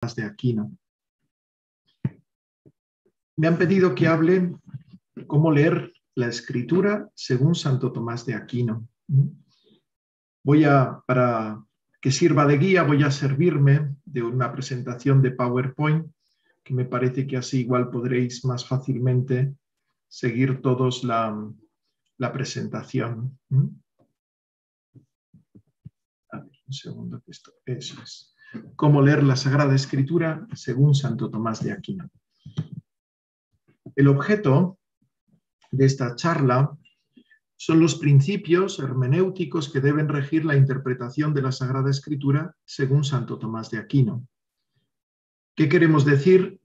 de Aquino. Me han pedido que hable cómo leer la escritura según Santo Tomás de Aquino. Voy a, para que sirva de guía, voy a servirme de una presentación de PowerPoint, que me parece que así igual podréis más fácilmente seguir todos la, la presentación. A ver, un segundo que esto, eso es cómo leer la Sagrada Escritura según Santo Tomás de Aquino. El objeto de esta charla son los principios hermenéuticos que deben regir la interpretación de la Sagrada Escritura según Santo Tomás de Aquino. ¿Qué queremos decir?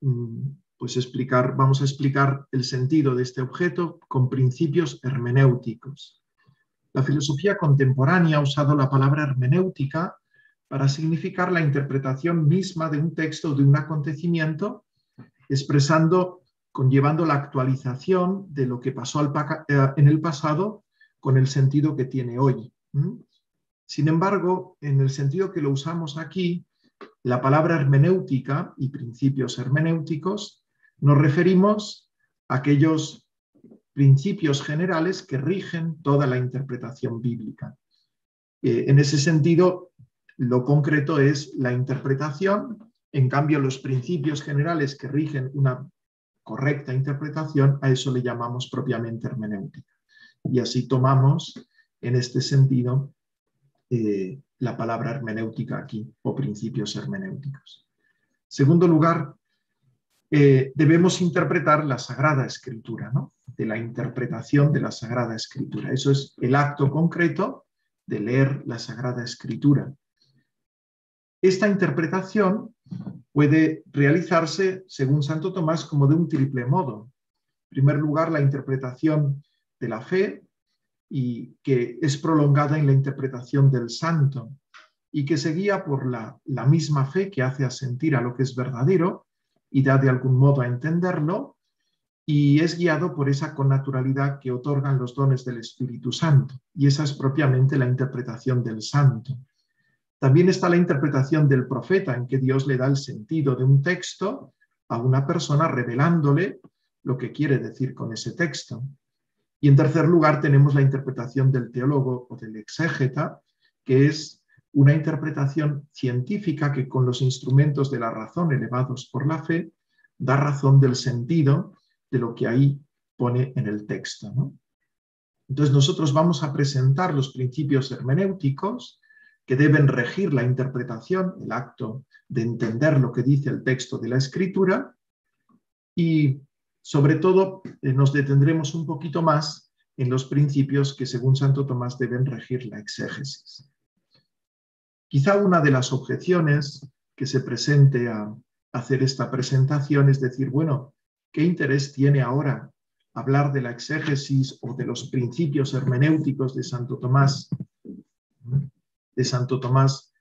Mm, pues explicar, vamos a explicar el sentido de este objeto con principios hermenéuticos. La filosofía contemporánea ha usado la palabra hermenéutica para significar la interpretación misma de un texto o de un acontecimiento, expresando, conllevando la actualización de lo que pasó eh, en el pasado con el sentido que tiene hoy. Sin embargo, en el sentido que lo usamos aquí, la palabra hermenéutica y principios hermenéuticos nos referimos a aquellos principios generales que rigen toda la interpretación bíblica. Eh, en ese sentido, lo concreto es la interpretación, en cambio los principios generales que rigen una correcta interpretación, a eso le llamamos propiamente hermenéutica. Y así tomamos en este sentido eh, la palabra hermenéutica aquí, o principios hermenéuticos. Segundo lugar, eh, debemos interpretar la Sagrada Escritura, ¿no? de la interpretación de la Sagrada Escritura. Eso es el acto concreto de leer la Sagrada Escritura. Esta interpretación puede realizarse, según Santo Tomás, como de un triple modo. En primer lugar, la interpretación de la fe, y que es prolongada en la interpretación del santo, y que se guía por la, la misma fe que hace asentir a lo que es verdadero y da de algún modo a entenderlo, y es guiado por esa connaturalidad que otorgan los dones del Espíritu Santo. Y esa es propiamente la interpretación del santo. También está la interpretación del profeta, en que Dios le da el sentido de un texto a una persona revelándole lo que quiere decir con ese texto. Y en tercer lugar tenemos la interpretación del teólogo o del exégeta, que es una interpretación científica que con los instrumentos de la razón elevados por la fe da razón del sentido de lo que ahí pone en el texto. Entonces nosotros vamos a presentar los principios hermenéuticos que deben regir la interpretación, el acto de entender lo que dice el texto de la escritura y sobre todo eh, nos detendremos un poquito más en los principios que según Santo Tomás deben regir la exégesis. Quizá una de las objeciones que se presente a hacer esta presentación es decir, bueno, ¿qué interés tiene ahora hablar de la exégesis o de los principios hermenéuticos de Santo Tomás de Santo Tomás,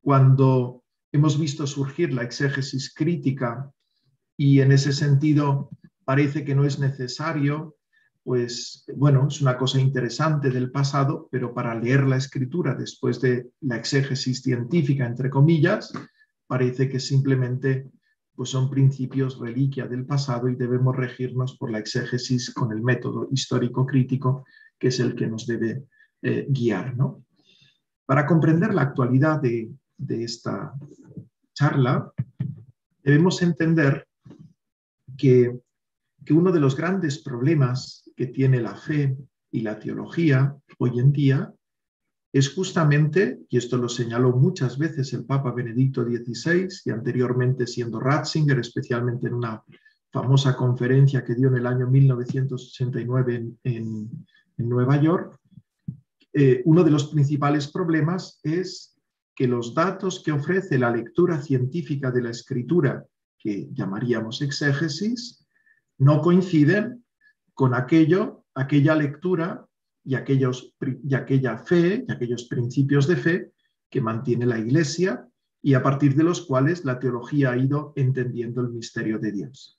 cuando hemos visto surgir la exégesis crítica y en ese sentido parece que no es necesario, pues bueno, es una cosa interesante del pasado, pero para leer la escritura después de la exégesis científica, entre comillas, parece que simplemente pues son principios reliquia del pasado y debemos regirnos por la exégesis con el método histórico crítico, que es el que nos debe eh, guiar. ¿no? Para comprender la actualidad de, esta charla, debemos entender que, uno de los grandes problemas que tiene la fe y la teología hoy en día es justamente, y esto lo señaló muchas veces el Papa Benedicto XVI y anteriormente siendo Ratzinger, especialmente en una famosa conferencia que dio en el año 1989 en Nueva York, eh, uno de los principales problemas es que los datos que ofrece la lectura científica de la escritura, que llamaríamos exégesis, no coinciden con aquello, aquella lectura y, aquellos, y aquella fe y aquellos principios de fe que mantiene la Iglesia y a partir de los cuales la teología ha ido entendiendo el misterio de Dios.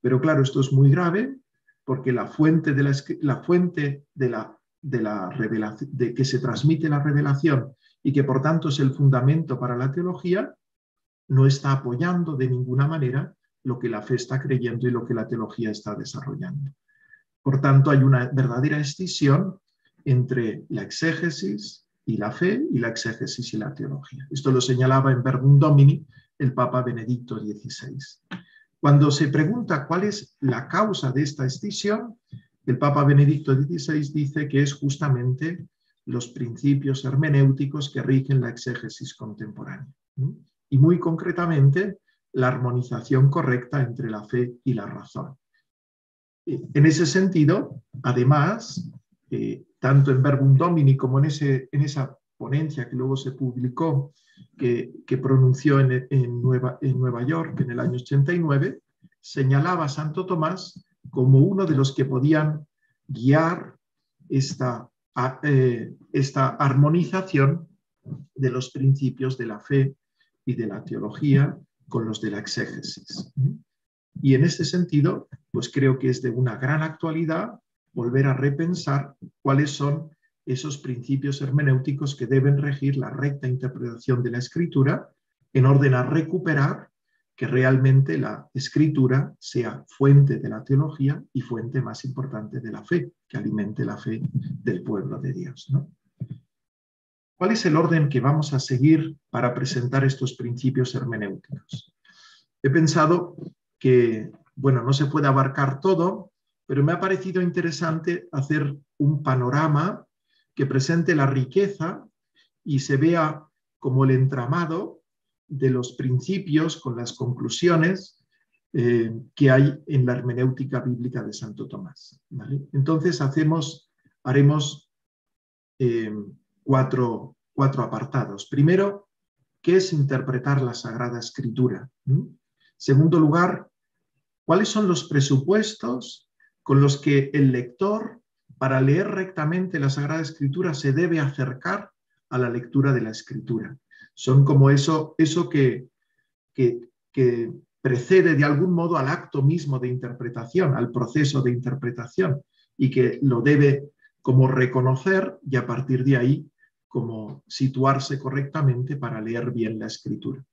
Pero claro, esto es muy grave porque la fuente de la, la, fuente de la de, la revelación, de que se transmite la revelación y que por tanto es el fundamento para la teología, no está apoyando de ninguna manera lo que la fe está creyendo y lo que la teología está desarrollando. Por tanto, hay una verdadera escisión entre la exégesis y la fe y la exégesis y la teología. Esto lo señalaba en Verbum Domini el Papa Benedicto XVI. Cuando se pregunta cuál es la causa de esta escisión, el Papa Benedicto XVI dice que es justamente los principios hermenéuticos que rigen la exégesis contemporánea. Y muy concretamente, la armonización correcta entre la fe y la razón. En ese sentido, además, eh, tanto en Verbum Domini como en, ese, en, esa ponencia que luego se publicó, que, pronunció en, Nueva, en Nueva York en el año 89, señalaba Santo Tomás como uno de los que podían guiar esta, eh, esta armonización de los principios de la fe y de la teología con los de la exégesis. Y en este sentido, pues creo que es de una gran actualidad volver a repensar cuáles son esos principios hermenéuticos que deben regir la recta interpretación de la escritura en orden a recuperar que realmente la escritura sea fuente de la teología y fuente más importante de la fe, que alimente la fe del pueblo de Dios. ¿Cuál es el orden que vamos a seguir para presentar estos principios hermenéuticos? He pensado que, bueno, no se puede abarcar todo, pero me ha parecido interesante hacer un panorama que presente la riqueza y se vea como el entramado de los principios con las conclusiones eh, que hay en la hermenéutica bíblica de Santo Tomás. Entonces hacemos, haremos eh, cuatro, cuatro, apartados. Primero, ¿qué es interpretar la Sagrada Escritura? Segundo lugar, ¿cuáles son los presupuestos con los que el lector, para leer rectamente la Sagrada Escritura, se debe acercar a la lectura de la Escritura. Son como eso, eso que, que, precede de algún modo al acto mismo de interpretación, al proceso de interpretación, y que lo debe como reconocer y a partir de ahí como situarse correctamente para leer bien la escritura.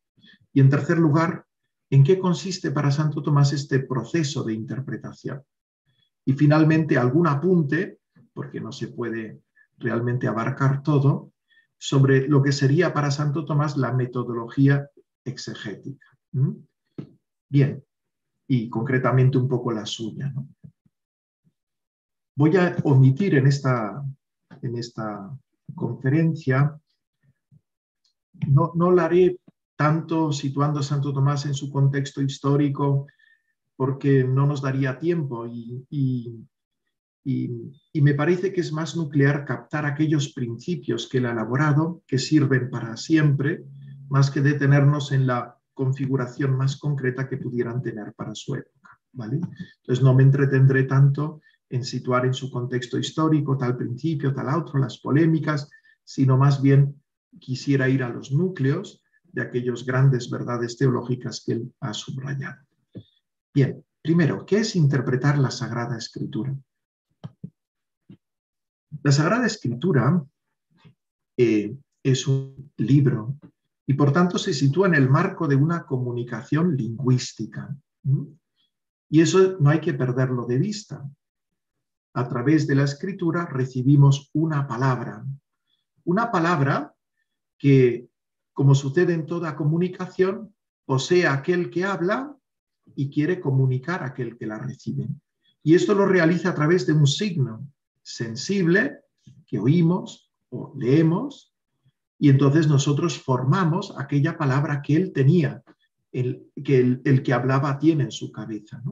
Y en tercer lugar, ¿en qué consiste para Santo Tomás este proceso de interpretación? Y finalmente, algún apunte, porque no se puede realmente abarcar todo, sobre lo que sería para Santo Tomás la metodología exegética. Bien, y concretamente un poco la suya. Voy a omitir en esta, en esta conferencia, no, no la haré tanto situando a Santo Tomás en su contexto histórico, porque no nos daría tiempo y, me parece que es más nuclear captar aquellos principios que él ha elaborado, que sirven para siempre, más que detenernos en la configuración más concreta que pudieran tener para su época. ¿vale? Entonces no me entretendré tanto en situar en su contexto histórico tal principio, tal otro, las polémicas, sino más bien quisiera ir a los núcleos de aquellas grandes verdades teológicas que él ha subrayado. Bien, primero, ¿qué es interpretar la Sagrada Escritura? La Sagrada Escritura eh, es un libro y por tanto se sitúa en el marco de una comunicación lingüística. Y eso no hay que perderlo de vista. A través de la escritura recibimos una palabra, una palabra que, como sucede en toda comunicación, posee aquel que habla y quiere comunicar a aquel que la recibe. Y esto lo realiza a través de un signo sensible que oímos o leemos y entonces nosotros formamos aquella palabra que él tenía, el, que el, que hablaba tiene en su cabeza.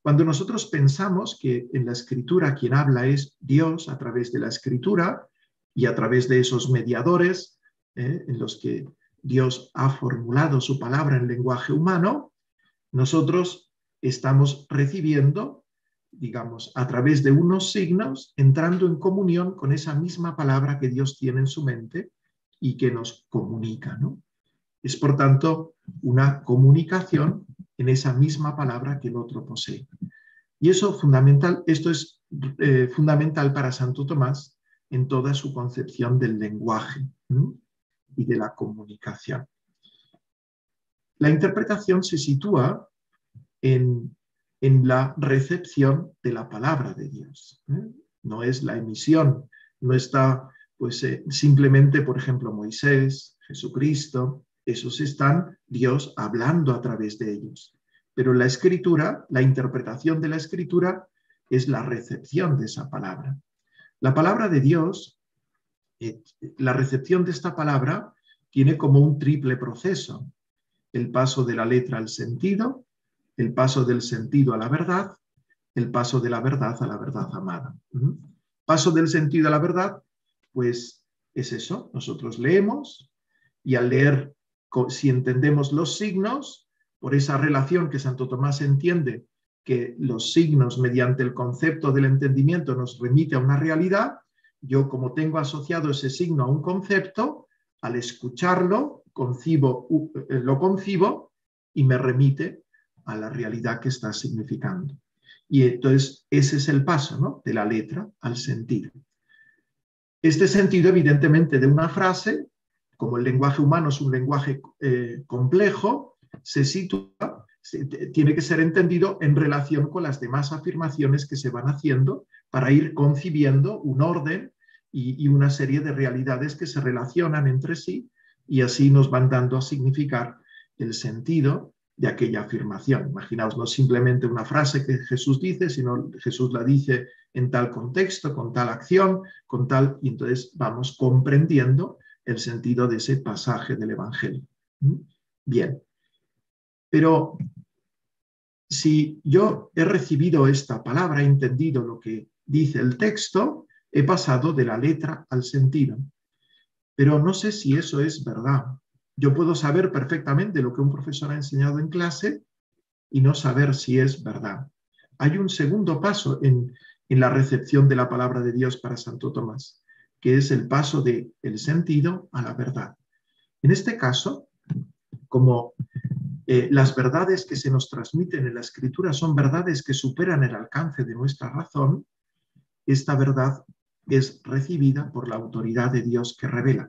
Cuando nosotros pensamos que en la escritura quien habla es Dios a través de la escritura y a través de esos mediadores ¿eh? en los que Dios ha formulado su palabra en lenguaje humano, nosotros estamos recibiendo, digamos, a través de unos signos, entrando en comunión con esa misma palabra que Dios tiene en su mente y que nos comunica. ¿no? Es, por tanto, una comunicación en esa misma palabra que el otro posee. Y eso fundamental, esto es eh, fundamental para Santo Tomás en toda su concepción del lenguaje y de la comunicación. La interpretación se sitúa en, la recepción de la palabra de Dios. ¿eh? No es la emisión, no está pues eh, simplemente, por ejemplo, Moisés, Jesucristo, esos están Dios hablando a través de ellos. Pero la escritura, la interpretación de la escritura es la recepción de esa palabra. La palabra de Dios, eh, la recepción de esta palabra tiene como un triple proceso. El paso de la letra al sentido, el paso del sentido a la verdad, el paso de la verdad a la verdad amada. Paso del sentido a la verdad, pues es eso. Nosotros leemos y al leer, si entendemos los signos, por esa relación que Santo Tomás entiende que los signos mediante el concepto del entendimiento nos remite a una realidad, yo como tengo asociado ese signo a un concepto, al escucharlo, concibo, eh, lo concibo y me remite a la realidad que está significando. Y entonces ese es el paso ¿no? de la letra al sentido. Este sentido, evidentemente, de una frase, como el lenguaje humano es un lenguaje eh, complejo, se sitúa, tiene que ser entendido en relación con las demás afirmaciones que se van haciendo para ir concibiendo un orden y, una serie de realidades que se relacionan entre sí y así nos van dando a significar el sentido de aquella afirmación. Imaginaos, no simplemente una frase que Jesús dice, sino Jesús la dice en tal contexto, con tal acción, con tal, y entonces vamos comprendiendo el sentido de ese pasaje del Evangelio. Bien, pero si yo he recibido esta palabra, he entendido lo que dice el texto, he pasado de la letra al sentido. Pero no sé si eso es verdad. Yo puedo saber perfectamente lo que un profesor ha enseñado en clase y no saber si es verdad. Hay un segundo paso en, la recepción de la palabra de Dios para Santo Tomás, que es el paso del el sentido a la verdad. En este caso, como eh, las verdades que se nos transmiten en la escritura son verdades que superan el alcance de nuestra razón, esta verdad es recibida por la autoridad de Dios que revela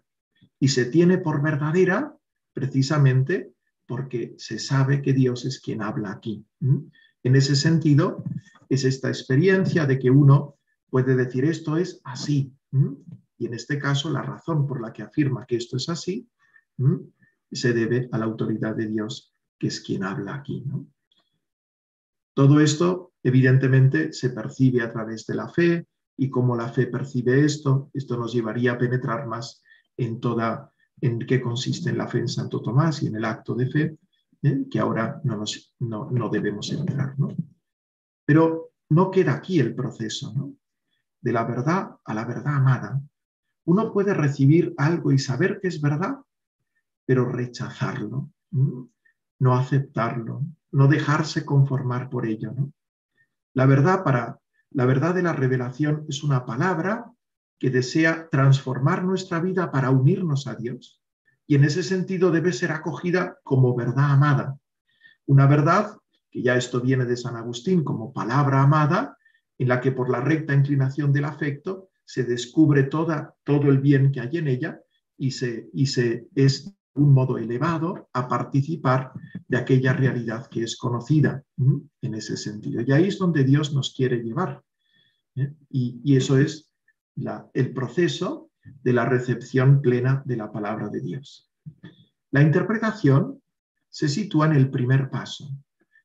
y se tiene por verdadera precisamente porque se sabe que Dios es quien habla aquí. En ese sentido, es esta experiencia de que uno puede decir esto es así. Y en este caso, la razón por la que afirma que esto es así se debe a la autoridad de Dios que es quien habla aquí. Todo esto, evidentemente, se percibe a través de la fe y como la fe percibe esto, esto nos llevaría a penetrar más en toda, en qué consiste en la fe en Santo Tomás y en el acto de fe, ¿eh? que ahora no, nos, no, no debemos entrar. ¿no? Pero no queda aquí el proceso, ¿no? De la verdad a la verdad amada. Uno puede recibir algo y saber que es verdad, pero rechazarlo no aceptarlo, no dejarse conformar por ello. La verdad para la verdad de la revelación es una palabra que desea transformar nuestra vida para unirnos a Dios. Y en ese sentido debe ser acogida como verdad amada. Una verdad, que ya esto viene de San Agustín como palabra amada, en la que por la recta inclinación del afecto se descubre toda, todo el bien que hay en ella y se, y se es un modo elevado a participar de aquella realidad que es conocida en ese sentido. Y ahí es donde Dios nos quiere llevar. ¿eh? Y, eso es el proceso de la recepción plena de la palabra de Dios. La interpretación se sitúa en el primer paso.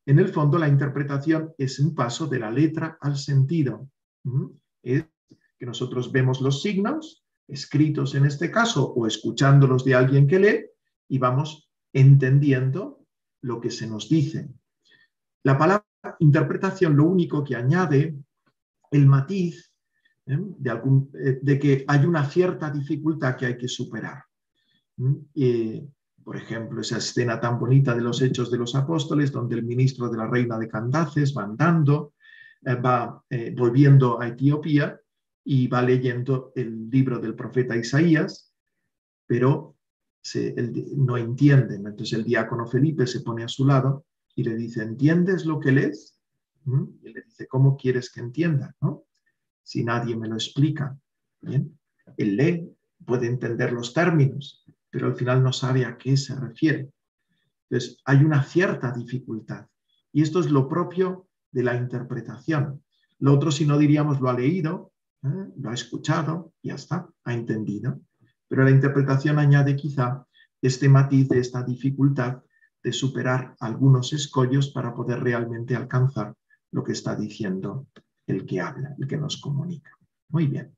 En el fondo, la interpretación es un paso de la letra al sentido. Es que nosotros vemos los signos escritos en este caso o escuchándolos de alguien que lee y vamos entendiendo lo que se nos dice. La palabra interpretación lo único que añade el matiz ¿eh? eh, de, que hay una cierta dificultad que hay que superar. por ejemplo, esa escena tan bonita de los Hechos de los Apóstoles, donde el ministro de la reina de Candaces va andando, eh, va volviendo a Etiopía y va leyendo el libro del profeta Isaías, pero no entienden. Entonces el diácono Felipe se pone a su lado y le dice, ¿entiendes lo que lees? Y le dice, ¿cómo quieres que entienda? ¿no? Si nadie me lo explica. Bien, él lee, puede entender los términos, pero al final no sabe a qué se refiere. Entonces, hay una cierta dificultad. Y esto es lo propio de la interpretación. Lo otro, si no diríamos, lo ha leído, ¿eh? lo ha escuchado, ya está, ha entendido. Pero la interpretación añade quizá este matiz de esta dificultad de superar algunos escollos para poder realmente alcanzar lo que está diciendo el que habla, el que nos comunica. Muy bien.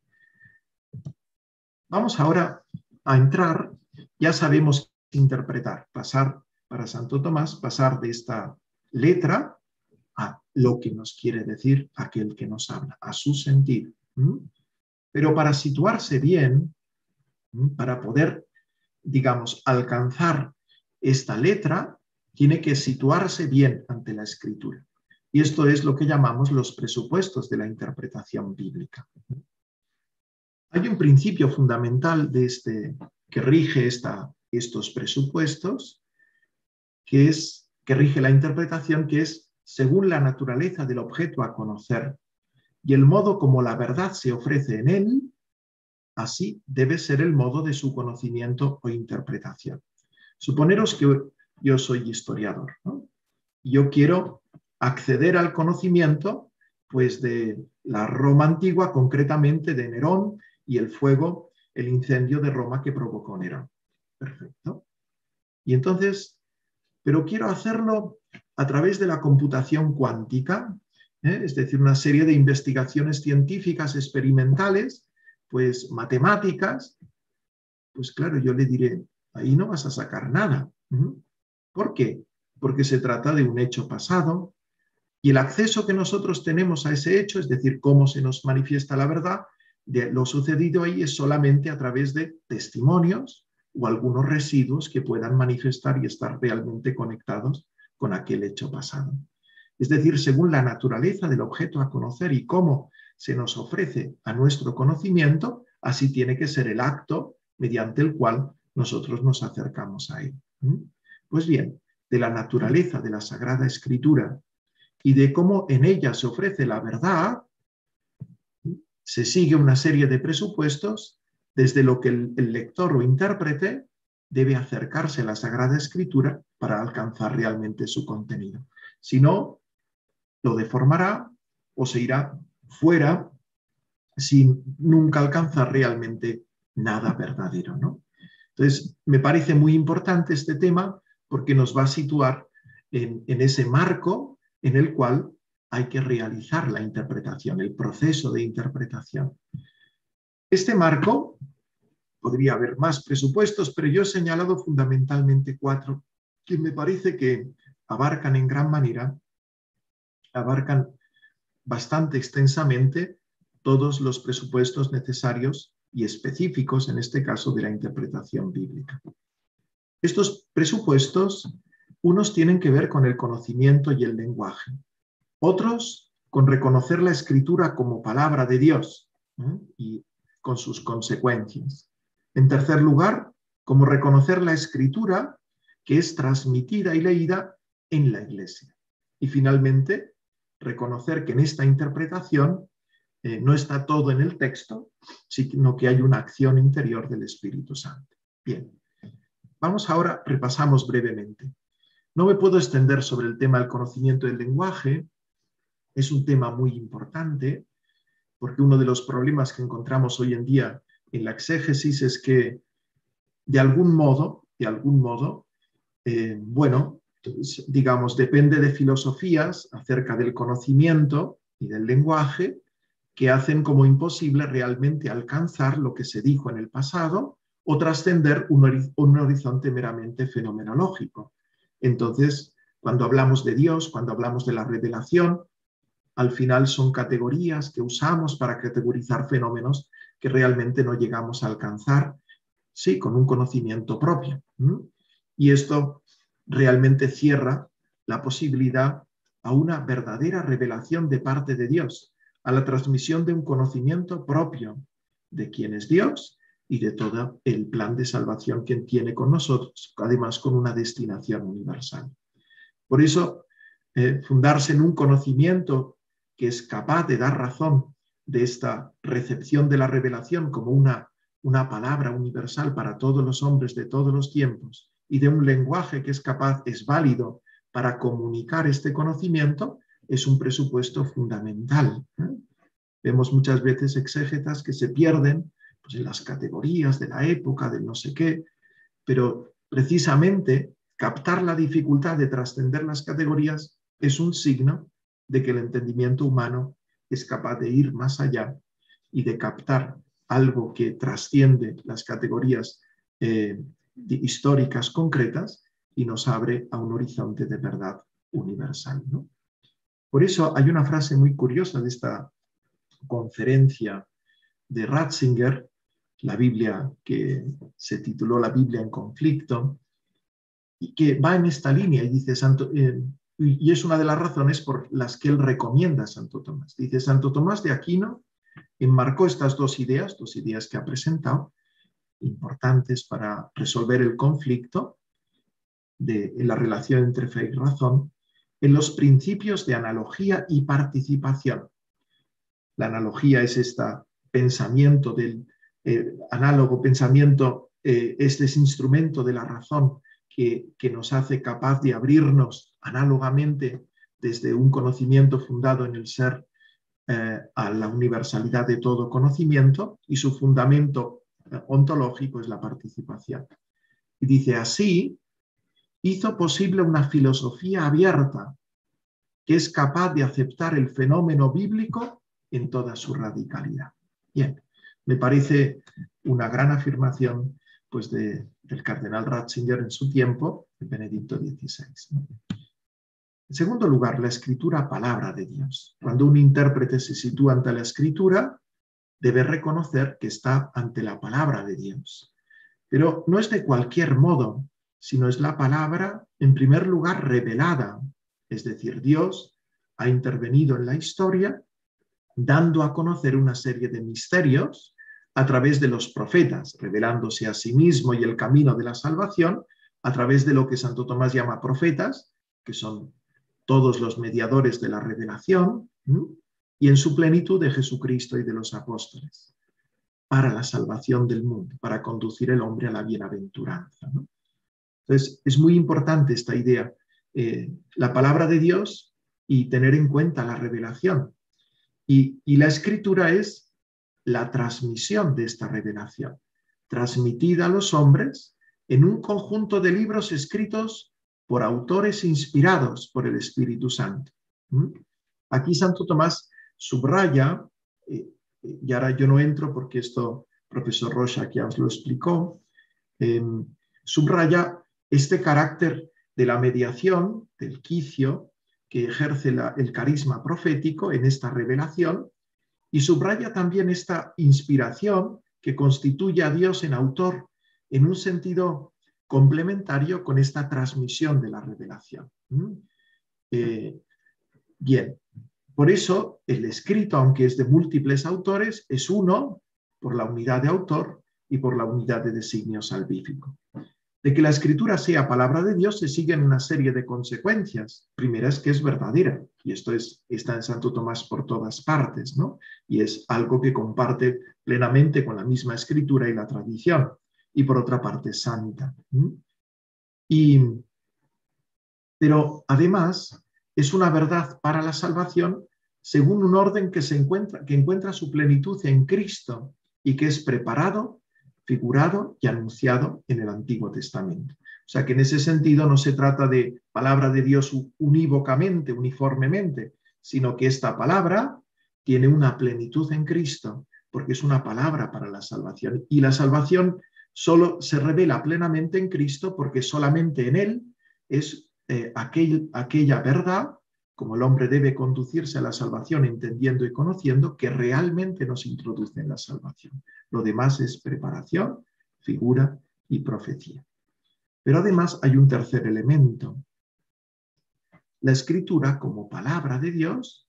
Vamos ahora a entrar, ya sabemos interpretar, pasar para Santo Tomás, pasar de esta letra a lo que nos quiere decir aquel que nos habla, a su sentido. Pero para situarse bien, para poder, digamos, alcanzar esta letra, tiene que situarse bien ante la escritura. Y esto es lo que llamamos los presupuestos de la interpretación bíblica. Hay un principio fundamental de este, que rige esta, estos presupuestos, que, es, que rige la interpretación, que es según la naturaleza del objeto a conocer y el modo como la verdad se ofrece en él, así debe ser el modo de su conocimiento o interpretación. Suponeros que yo soy historiador, yo quiero acceder al conocimiento pues de la Roma antigua, concretamente de Nerón y el fuego, el incendio de Roma que provocó Nerón. Perfecto. Y entonces, pero quiero hacerlo a través de la computación cuántica, ¿eh? es decir, una serie de investigaciones científicas experimentales, pues matemáticas, pues claro, yo le diré, ahí no vas a sacar nada. ¿Por qué? Porque se trata de un hecho pasado y el acceso que nosotros tenemos a ese hecho, es decir, cómo se nos manifiesta la verdad, de lo sucedido ahí es solamente a través de testimonios o algunos residuos que puedan manifestar y estar realmente conectados con aquel hecho pasado. Es decir, según la naturaleza del objeto a conocer y cómo se nos ofrece a nuestro conocimiento, así tiene que ser el acto mediante el cual nosotros nos acercamos a él. Pues bien, de la naturaleza de la Sagrada Escritura y de cómo en ella se ofrece la verdad, se sigue una serie de presupuestos desde lo que el, lector o intérprete debe acercarse a la Sagrada Escritura para alcanzar realmente su contenido. Si no, lo deformará o se irá fuera sin nunca alcanzar realmente nada verdadero. ¿no? Entonces, me parece muy importante este tema porque nos va a situar en, en ese marco en el cual hay que realizar la interpretación, el proceso de interpretación. Este marco, podría haber más presupuestos, pero yo he señalado fundamentalmente cuatro que me parece que abarcan en gran manera, abarcan bastante extensamente todos los presupuestos necesarios y específicos, en este caso, de la interpretación bíblica. Estos presupuestos, unos tienen que ver con el conocimiento y el lenguaje, otros con reconocer la escritura como palabra de Dios y con sus consecuencias. En tercer lugar, como reconocer la escritura que es transmitida y leída en la iglesia. Y finalmente, reconocer que en esta interpretación eh, no está todo en el texto, sino que hay una acción interior del Espíritu Santo. Bien, vamos ahora, repasamos brevemente. No me puedo extender sobre el tema del conocimiento del lenguaje, es un tema muy importante, porque uno de los problemas que encontramos hoy en día en la exégesis es que, de algún modo, de algún modo, eh, bueno, digamos, depende de filosofías acerca del conocimiento y del lenguaje que hacen como imposible realmente alcanzar lo que se dijo en el pasado o trascender un, un horizonte meramente fenomenológico. Entonces, cuando hablamos de Dios, cuando hablamos de la revelación, al final son categorías que usamos para categorizar fenómenos que realmente no llegamos a alcanzar, sí, con un conocimiento propio. Y esto realmente cierra la posibilidad a una verdadera revelación de parte de Dios, a la transmisión de un conocimiento propio de quién es Dios y de todo el plan de salvación que tiene con nosotros, además con una destinación universal. Por eso, eh, fundarse en un conocimiento que es capaz de dar razón de esta recepción de la revelación como una, una palabra universal para todos los hombres de todos los tiempos y de un lenguaje que es capaz, es válido para comunicar este conocimiento, es un presupuesto fundamental. ¿eh? Vemos muchas veces exégetas que se pierden pues, en las categorías de la época, de no sé qué, pero precisamente captar la dificultad de trascender las categorías es un signo de que el entendimiento humano es capaz de ir más allá y de captar algo que trasciende las categorías eh, históricas concretas y nos abre a un horizonte de verdad universal. Por eso hay una frase muy curiosa de esta conferencia de Ratzinger, la Biblia que se tituló La Biblia en conflicto, y que va en esta línea y dice Santo, eh, y es una de las razones por las que él recomienda a Santo Tomás. Dice, Santo Tomás de Aquino enmarcó estas dos ideas, dos ideas que ha presentado, importantes para resolver el conflicto de la relación entre fe y razón, en los principios de analogía y participación. La analogía es este pensamiento del eh, análogo pensamiento, eh, es instrumento de la razón que, que nos hace capaz de abrirnos análogamente desde un conocimiento fundado en el ser eh, a la universalidad de todo conocimiento y su fundamento eh, ontológico es la participación. Y dice así, hizo posible una filosofía abierta que es capaz de aceptar el fenómeno bíblico en toda su radicalidad. Bien, me parece una gran afirmación pues, de, del cardenal Ratzinger en su tiempo, Benedicto XVI. En segundo lugar, la escritura palabra de Dios. Cuando un intérprete se sitúa ante la escritura, debe reconocer que está ante la palabra de Dios. Pero no es de cualquier modo, sino es la palabra, en primer lugar, revelada. Es decir, Dios ha intervenido en la historia dando a conocer una serie de misterios a través de los profetas, revelándose a sí mismo y el camino de la salvación a través de lo que Santo Tomás llama profetas, que son todos los mediadores de la revelación, y en su plenitud de Jesucristo y de los apóstoles, para la salvación del mundo, para conducir el hombre a la bienaventuranza. Entonces, es muy importante esta idea, eh, la palabra de Dios y tener en cuenta la revelación. Y, y la escritura es la transmisión de esta revelación, transmitida a los hombres en un conjunto de libros escritos por autores inspirados por el Espíritu Santo. Aquí Santo Tomás subraya, eh, y ahora yo no entro porque esto profesor Rocha ya os lo explicó, em, subraya este carácter de la mediación, del quicio, que ejerce el carisma profético en esta revelación, y subraya también esta inspiración que constituye a Dios en autor en un sentido complementario con esta transmisión de la revelación. Eh, bien, por eso el escrito, aunque es de múltiples autores, es uno por la unidad de autor y por la unidad de designio salvífico. De que la escritura sea palabra de Dios se siguen una serie de consecuencias. Primera es que es verdadera, y esto es, está en Santo Tomás por todas partes, ¿no? Y es algo que comparte plenamente con la misma escritura y la tradición y por otra parte santa. Y, pero además es una verdad para la salvación según un orden que, se encuentra, que encuentra su plenitud en Cristo y que es preparado, figurado y anunciado en el Antiguo Testamento. O sea que en ese sentido no se trata de palabra de Dios unívocamente, uniformemente, sino que esta palabra tiene una plenitud en Cristo, porque es una palabra para la salvación. Y la salvación solo se revela plenamente en Cristo porque solamente en Él es eh, aquella verdad, como el hombre debe conducirse a la salvación entendiendo y conociendo, que realmente nos introduce en la salvación. Lo demás es preparación, figura y profecía. Pero además hay un tercer elemento. La escritura, como palabra de Dios,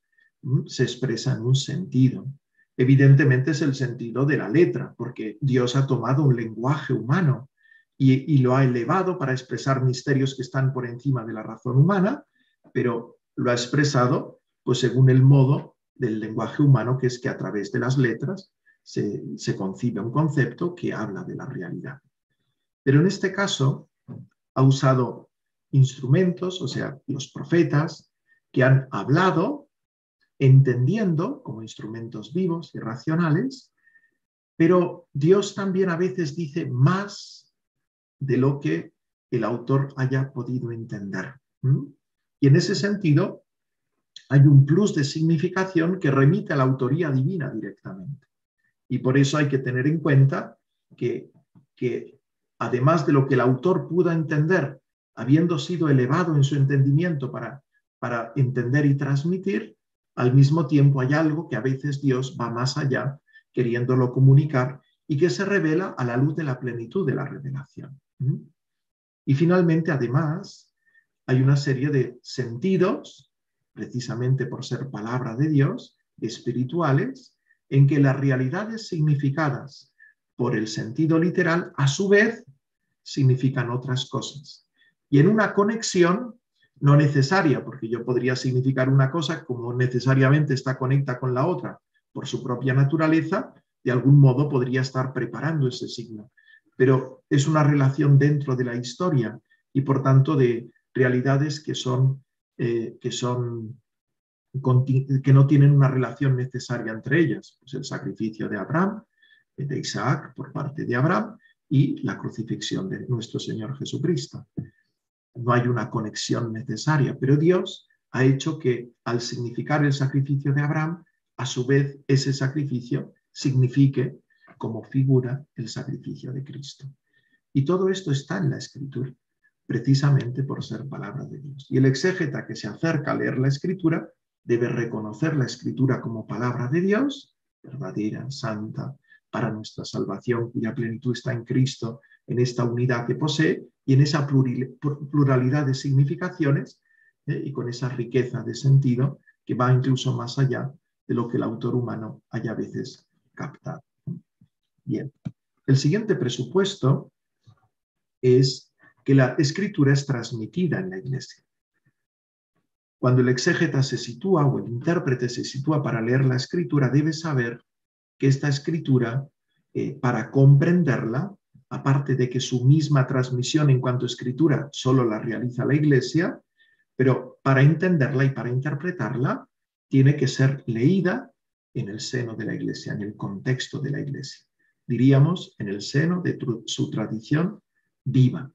se expresa en un sentido evidentemente es el sentido de la letra, porque Dios ha tomado un lenguaje humano y, lo ha elevado para expresar misterios que están por encima de la razón humana, pero lo ha expresado pues según el modo del lenguaje humano, que es que a través de las letras se, concibe un concepto que habla de la realidad. Pero en este caso, ha usado instrumentos, o sea, los profetas, que han hablado entendiendo como instrumentos vivos y racionales, pero Dios también a veces dice más de lo que el autor haya podido entender. Y en ese sentido, hay un plus de significación que remite a la autoría divina directamente. Y por eso hay que tener en cuenta que, que además de lo que el autor pudo entender, habiendo sido elevado en su entendimiento para, para entender y transmitir, al mismo tiempo hay algo que a veces Dios va más allá queriéndolo comunicar y que se revela a la luz de la plenitud de la revelación. Y finalmente, además, hay una serie de sentidos, precisamente por ser palabra de Dios, espirituales, en que las realidades significadas por el sentido literal, a su vez, significan otras cosas. Y en una conexión no necesaria, porque yo podría significar una cosa como necesariamente está conecta con la otra, por su propia naturaleza, de algún modo podría estar preparando ese signo. Pero es una relación dentro de la historia y por tanto de realidades que son, eh, que son que no tienen una relación necesaria entre ellas. Pues el sacrificio de Abraham, de Isaac por parte de Abraham y la crucifixión de nuestro Señor Jesucristo. No hay una conexión necesaria, pero Dios ha hecho que al significar el sacrificio de Abraham, a su vez ese sacrificio signifique como figura el sacrificio de Cristo. Y todo esto está en la escritura, precisamente por ser palabra de Dios. Y el exégeta que se acerca a leer la escritura debe reconocer la escritura como palabra de Dios, verdadera, santa, para nuestra salvación, cuya plenitud está en Cristo, en esta unidad que posee y en esa pluralidad de significaciones ¿eh? y con esa riqueza de sentido que va incluso más allá de lo que el autor humano haya a veces captado. Bien, el siguiente presupuesto es que la escritura es transmitida en la iglesia. Cuando el exégeta se sitúa o el intérprete se sitúa para leer la escritura, debe saber que esta escritura, eh, para comprenderla, aparte de que su misma transmisión en cuanto a escritura solo la realiza la iglesia, pero para entenderla y para interpretarla, tiene que ser leída en el seno de la Iglesia, en el contexto de la Iglesia. Diríamos, en el seno de su tradición viva.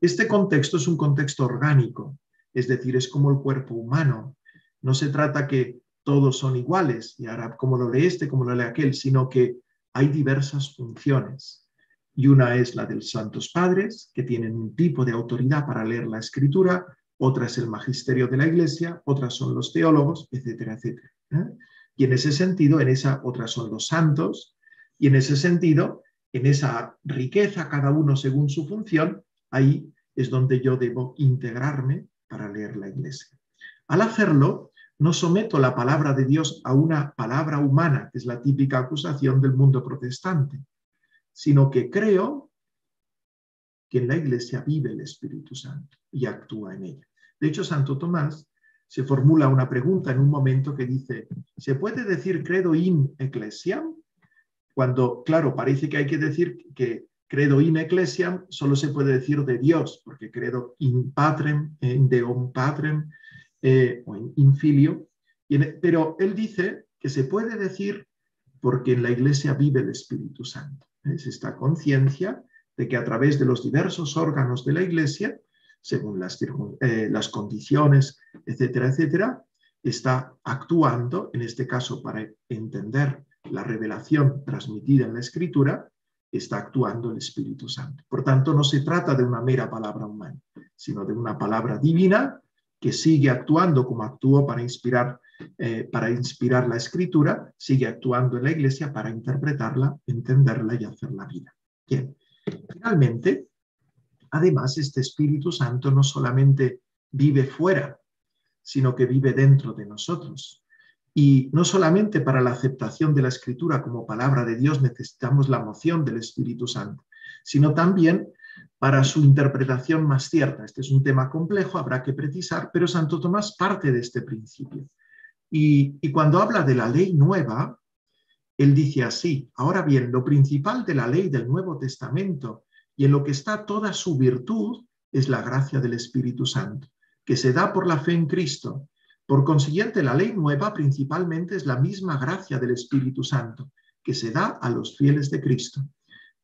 Este contexto es un contexto orgánico, es decir, es como el cuerpo humano. No se trata que todos son iguales, y ahora como lo lee este, como lo lee aquel, sino que hay diversas funciones. Y una es la de los santos padres, que tienen un tipo de autoridad para leer la escritura, otra es el magisterio de la iglesia, otras son los teólogos, etcétera, etcétera. ¿eh? Y en ese sentido, en esa otras son los santos, y en ese sentido, en esa riqueza, cada uno según su función, ahí es donde yo debo integrarme para leer la iglesia. Al hacerlo, no someto la palabra de Dios a una palabra humana, que es la típica acusación del mundo protestante, sino que creo que en la iglesia vive el Espíritu Santo y actúa en ella. De hecho, Santo Tomás se formula una pregunta en un momento que dice, ¿se puede decir credo in ecclesiam? Cuando, claro, parece que hay que decir que credo in ecclesiam solo se puede decir de Dios, porque credo in patrem, in deum patrem eh, o in, filio, pero él dice que se puede decir porque en la iglesia vive el Espíritu Santo. Es esta conciencia de que a través de los diversos órganos de la iglesia según las, eh, las condiciones, etcétera, etcétera, está actuando, en este caso para entender la revelación transmitida en la escritura, está actuando el Espíritu Santo. Por tanto, no se trata de una mera palabra humana, sino de una palabra divina que sigue actuando como actuó para inspirar, eh, para inspirar la escritura, sigue actuando en la iglesia para interpretarla, entenderla y hacerla vida. Bien, finalmente, Además, este Espíritu Santo no solamente vive fuera, sino que vive dentro de nosotros. Y no solamente para la aceptación de la Escritura como palabra de Dios necesitamos la moción del Espíritu Santo, sino también para su interpretación más cierta. Este es un tema complejo, habrá que precisar, pero Santo Tomás parte de este principio. Y, cuando habla de la ley nueva, él dice así, ahora bien, lo principal de la ley del Nuevo Testamento y en lo que está toda su virtud es la gracia del Espíritu Santo, que se da por la fe en Cristo. Por consiguiente, la ley nueva principalmente es la misma gracia del Espíritu Santo, que se da a los fieles de Cristo.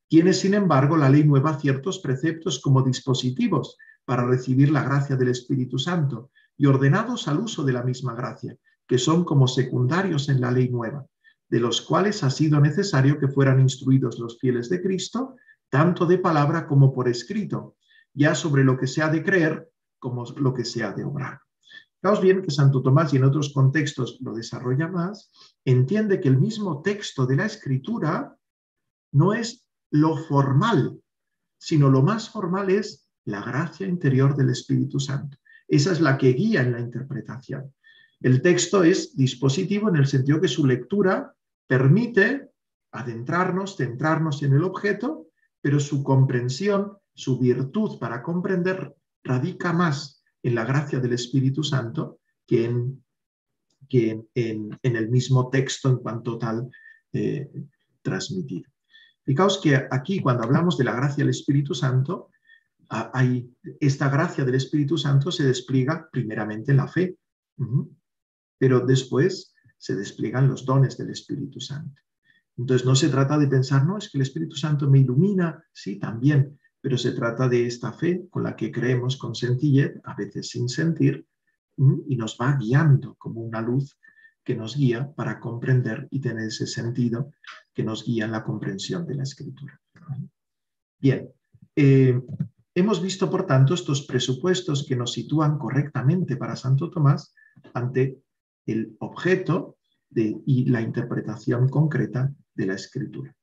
Tiene, sin embargo, la ley nueva ciertos preceptos como dispositivos para recibir la gracia del Espíritu Santo y ordenados al uso de la misma gracia, que son como secundarios en la ley nueva, de los cuales ha sido necesario que fueran instruidos los fieles de Cristo, tanto de palabra como por escrito, ya sobre lo que se ha de creer como lo que se ha de obrar. Fijaos bien que Santo Tomás, y en otros contextos lo desarrolla más, entiende que el mismo texto de la Escritura no es lo formal, sino lo más formal es la gracia interior del Espíritu Santo. Esa es la que guía en la interpretación. El texto es dispositivo en el sentido que su lectura permite adentrarnos, centrarnos en el objeto, pero su comprensión, su virtud para comprender radica más en la gracia del Espíritu Santo que en, que en, el mismo texto en cuanto tal eh, transmitido. Fijaos que aquí cuando hablamos de la gracia del Espíritu Santo, hay, esta gracia del Espíritu Santo se despliega primeramente en la fe, pero después se despliegan los dones del Espíritu Santo. Entonces no se trata de pensar, no, es que el Espíritu Santo me ilumina, sí, también, pero se trata de esta fe con la que creemos con sencillez, a veces sin sentir, y nos va guiando como una luz que nos guía para comprender y tener ese sentido que nos guía en la comprensión de la escritura. Bien, eh, hemos visto, por tanto, estos presupuestos que nos sitúan correctamente para Santo Tomás ante el objeto y la interpretación concreta de la escritura.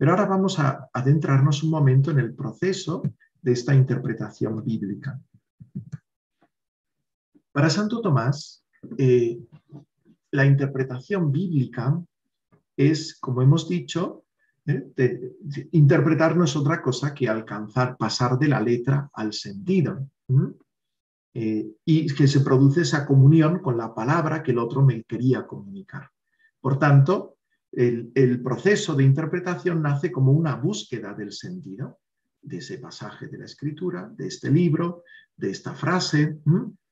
Pero ahora vamos a adentrarnos un momento en el proceso de esta interpretación bíblica. Para Santo Tomás, eh, la interpretación bíblica es, como hemos dicho, eh, interpretar no es otra cosa que alcanzar, pasar de la letra al sentido. Eh, y que se produce esa comunión con la palabra que el otro me quería comunicar. Por tanto, el, proceso de interpretación nace como una búsqueda del sentido de ese pasaje de la escritura, de este libro, de esta frase,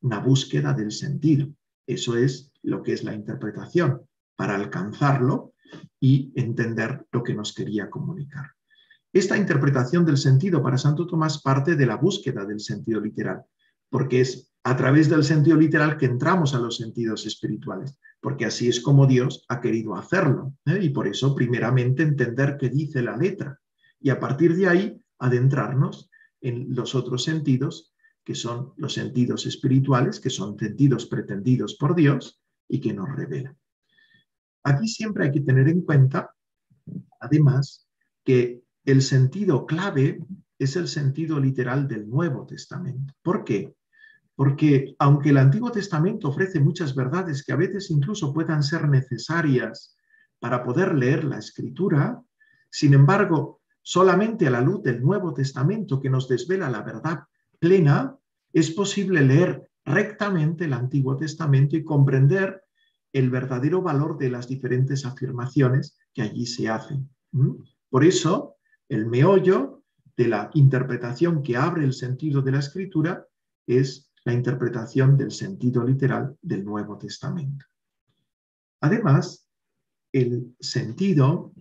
una búsqueda del sentido. Eso es lo que es la interpretación, para alcanzarlo y entender lo que nos quería comunicar. Esta interpretación del sentido para Santo Tomás parte de la búsqueda del sentido literal, porque es a través del sentido literal que entramos a los sentidos espirituales porque así es como Dios ha querido hacerlo. ¿eh? Y por eso, primeramente, entender qué dice la letra y a partir de ahí adentrarnos en los otros sentidos, que son los sentidos espirituales, que son sentidos pretendidos por Dios y que nos revelan. Aquí siempre hay que tener en cuenta, además, que el sentido clave es el sentido literal del Nuevo Testamento. ¿Por qué? Porque aunque el Antiguo Testamento ofrece muchas verdades que a veces incluso puedan ser necesarias para poder leer la escritura, sin embargo, solamente a la luz del Nuevo Testamento que nos desvela la verdad plena, es posible leer rectamente el Antiguo Testamento y comprender el verdadero valor de las diferentes afirmaciones que allí se hacen. Por eso, el meollo de la interpretación que abre el sentido de la escritura es la interpretación del sentido literal del Nuevo Testamento. Además, el sentido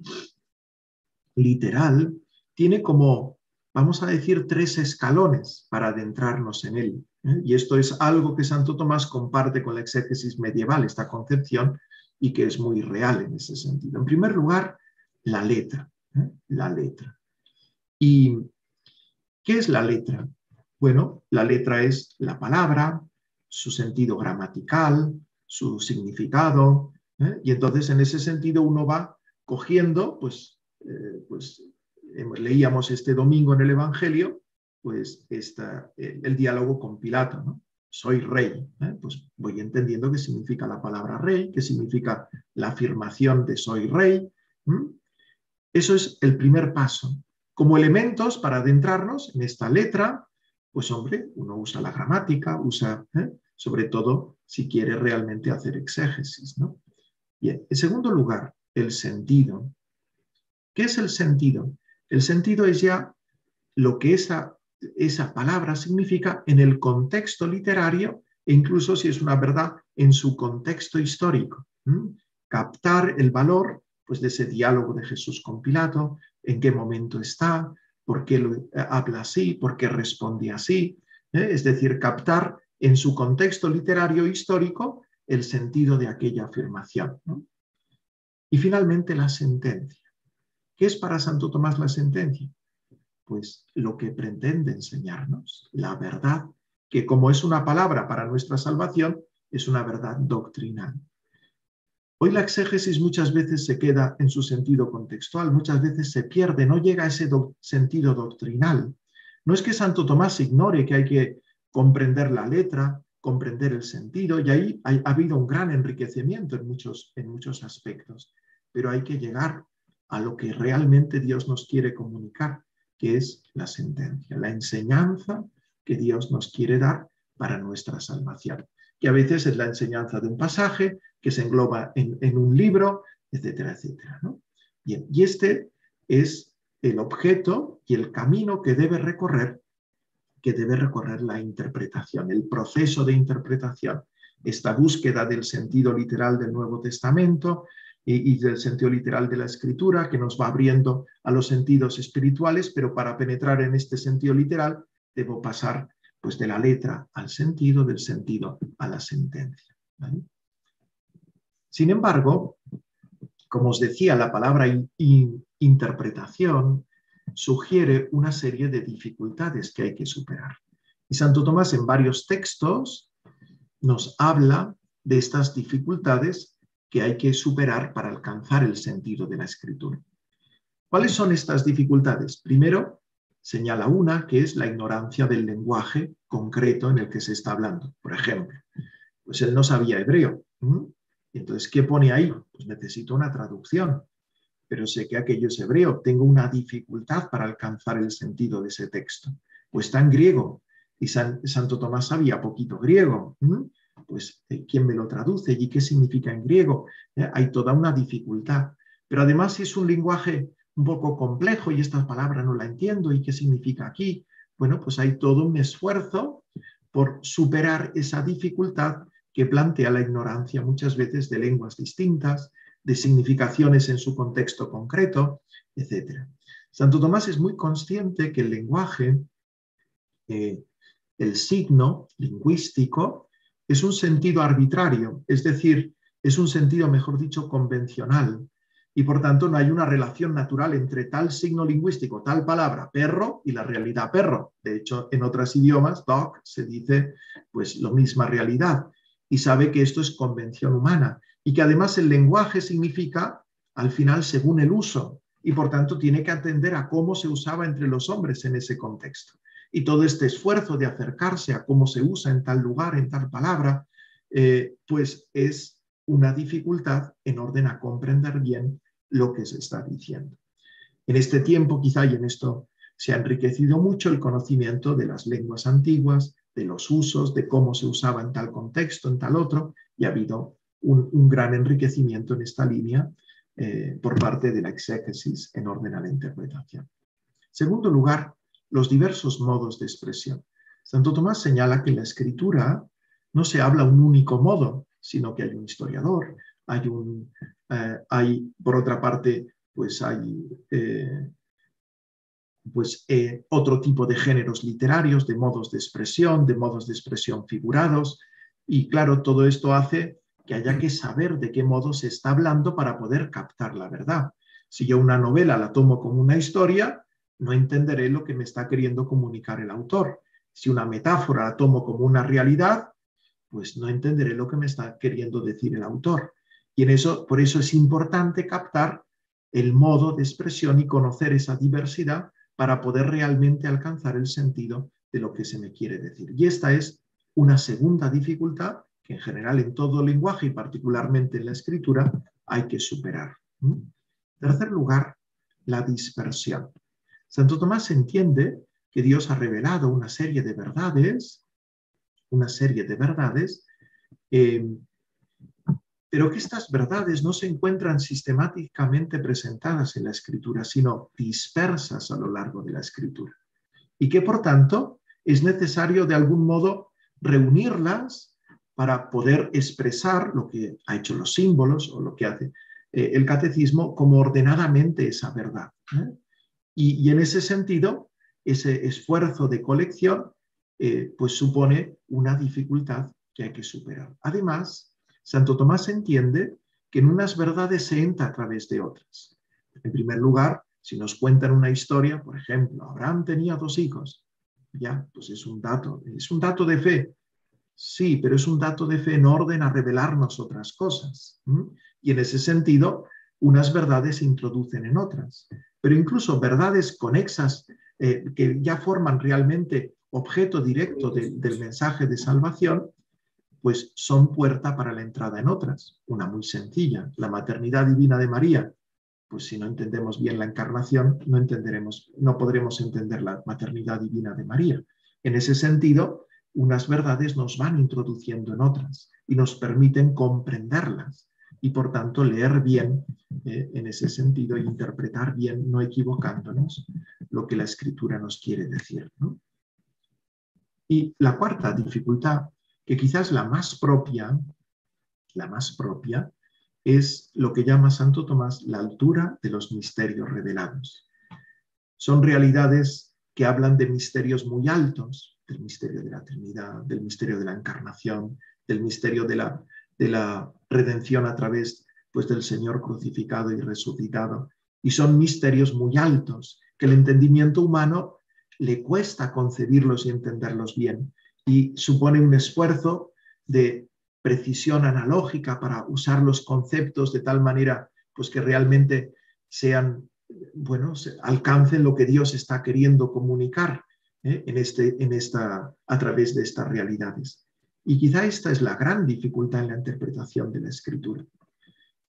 literal tiene como, vamos a decir, tres escalones para adentrarnos en él. ¿eh? Y esto es algo que Santo Tomás comparte con la exégesis medieval, esta concepción, y que es muy real en ese sentido. En primer lugar, la letra. ¿eh? La letra. ¿Y qué es la letra? Bueno, la letra es la palabra, su sentido gramatical, su significado, ¿eh? y entonces en ese sentido uno va cogiendo, pues, eh, pues leíamos este domingo en el Evangelio, pues el, diálogo con Pilato. Soy rey, ¿eh? pues voy entendiendo qué significa la palabra rey, qué significa la afirmación de soy rey. Eso es el primer paso. Como elementos para adentrarnos en esta letra, pues hombre, uno usa la gramática, usa, ¿eh? sobre todo si quiere realmente hacer exégesis. ¿no? En segundo lugar, el sentido. ¿Qué es el sentido? El sentido es ya lo que esa, esa palabra significa en el contexto literario e incluso si es una verdad en su contexto histórico. Captar el valor pues, de ese diálogo de Jesús con Pilato, en qué momento está, por qué eh, habla así, por qué responde así. ¿eh? Es decir, captar en su contexto literario histórico el sentido de aquella afirmación. Y finalmente la sentencia. ¿Qué es para Santo Tomás la sentencia? Pues lo que pretende enseñarnos, la verdad, que como es una palabra para nuestra salvación, es una verdad doctrinal. Hoy la exégesis muchas veces se queda en su sentido contextual, muchas veces se pierde, no llega a ese sentido doctrinal. No es que Santo Tomás ignore que hay que comprender la letra, comprender el sentido, y ahí ha habido un gran enriquecimiento en muchos, en muchos aspectos, pero hay que llegar a lo que realmente Dios nos quiere comunicar, que es la sentencia, la enseñanza que Dios nos quiere dar para nuestra salvación, que a veces es la enseñanza de un pasaje, que se engloba en, un libro, etcétera, etcétera. Bien, y este es el objeto y el camino que debe recorrer, que debe recorrer la interpretación, el proceso de interpretación, esta búsqueda del sentido literal del Nuevo Testamento y, y del sentido literal de la Escritura, que nos va abriendo a los sentidos espirituales, pero para penetrar en este sentido literal debo pasar pues de la letra al sentido, del sentido a la sentencia. Sin embargo, como os decía, la palabra interpretación sugiere una serie de dificultades que hay que superar. Y Santo Tomás en varios textos nos habla de estas dificultades que hay que superar para alcanzar el sentido de la escritura. ¿Cuáles son estas dificultades? Primero, señala una que es la ignorancia del lenguaje concreto en el que se está hablando. Por ejemplo, pues él no sabía hebreo entonces, ¿qué pone ahí? Pues necesito una traducción, pero sé que aquello es hebreo, tengo una dificultad para alcanzar el sentido de ese texto. Pues está en griego y Santo Tomás sabía poquito griego. Pues, eh, ¿quién me lo traduce y qué significa en griego? Eh, hay toda una dificultad. Pero además, es un lenguaje un poco complejo y esta palabra no la entiendo y qué significa aquí, bueno, pues hay todo un esfuerzo por superar esa dificultad que plantea la ignorancia muchas veces de lenguas distintas, de significaciones en su contexto concreto, etc. Santo Tomás es muy consciente que el lenguaje, eh, el signo lingüístico, es un sentido arbitrario, es decir, es un sentido, mejor dicho, convencional, y por tanto no hay una relación natural entre tal signo lingüístico, tal palabra, perro, y la realidad perro. De hecho, en otros idiomas, dog, se dice pues lo misma realidad y sabe que esto es convención humana y que además el lenguaje significa al final según el uso y por tanto tiene que atender a cómo se usaba entre los hombres en ese contexto. Y todo este esfuerzo de acercarse a cómo se usa en tal lugar, en tal palabra, eh, pues es una dificultad en orden a comprender bien lo que se está diciendo. En este tiempo quizá y en esto se ha enriquecido mucho el conocimiento de las lenguas antiguas, de los usos, de cómo se usaba en tal contexto, en tal otro, y ha habido un, gran enriquecimiento en esta línea eh, por parte de la exégesis en orden a la interpretación. Segundo lugar, los diversos modos de expresión. Santo Tomás señala que en la escritura no se habla un único modo, sino que hay un historiador, hay un, eh, hay, por otra parte, pues hay eh, pues, eh, otro tipo de géneros literarios, de modos de expresión, de modos de expresión figurados. Y claro, todo esto hace que haya que saber de qué modo se está hablando para poder captar la verdad. Si yo una novela la tomo como una historia, no entenderé lo que me está queriendo comunicar el autor. Si una metáfora la tomo como una realidad, pues no entenderé lo que me está queriendo decir el autor. Y en eso, por eso es importante captar el modo de expresión y conocer esa diversidad para poder realmente alcanzar el sentido de lo que se me quiere decir. Y esta es una segunda dificultad que en general en todo lenguaje y particularmente en la escritura hay que superar. En tercer lugar, la dispersión. Santo Tomás entiende que Dios ha revelado una serie de verdades, una serie de verdades eh, pero que estas verdades no se encuentran sistemáticamente presentadas en la escritura, sino dispersas a lo largo de la escritura. y que por tanto es necesario de algún modo reunirlas para poder expresar lo que ha hecho los símbolos o lo que hace eh, el catecismo como ordenadamente esa verdad. ¿eh? Y, en ese sentido, ese esfuerzo de colección eh, pues supone una dificultad que hay que superar. Además, Santo Tomás entiende que en unas verdades se entra a través de otras. En primer lugar, si nos cuentan una historia, por ejemplo, Abraham tenía dos hijos, ya, pues es un dato, es un dato de fe. Sí, pero es un dato de fe en orden a revelarnos otras cosas. Y en ese sentido, unas verdades se introducen en otras. Pero incluso verdades conexas eh, que ya forman realmente objeto directo del mensaje de salvación, pues son puerta para la entrada en otras. Una muy sencilla, la maternidad divina de María. Pues si no entendemos bien la encarnación, no entenderemos, no podremos entender la maternidad divina de María. En ese sentido, unas verdades nos van introduciendo en otras y nos permiten comprenderlas y por tanto leer bien eh, en ese sentido e interpretar bien, no equivocándonos, lo que la escritura nos quiere decir. Y la cuarta dificultad que quizás la más propia, la más propia, es lo que llama Santo Tomás la altura de los misterios revelados. Son realidades que hablan de misterios muy altos, del misterio de la Trinidad, del misterio de la Encarnación, del misterio de la, de la redención a través pues, del Señor crucificado y resucitado. Y son misterios muy altos que el entendimiento humano le cuesta concebirlos y entenderlos bien y supone un esfuerzo de precisión analógica para usar los conceptos de tal manera pues que realmente sean bueno alcancen lo que Dios está queriendo comunicar ¿eh? en este en esta a través de estas realidades. Y quizá esta es la gran dificultad en la interpretación de la escritura.